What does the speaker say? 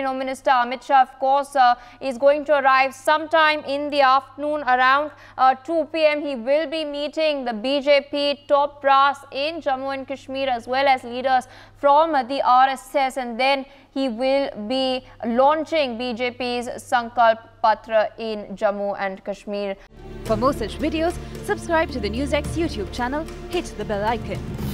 Union Home Minister Amit Shah, of course, uh, is going to arrive sometime in the afternoon around uh, 2 p.m. He will be meeting the BJP top brass in Jammu and Kashmir as well as leaders from the RSS and then he will be launching BJP's Sankalp Patra in Jammu and Kashmir. For more such videos, subscribe to the NewsX YouTube channel, hit the bell icon.